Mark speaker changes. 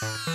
Speaker 1: you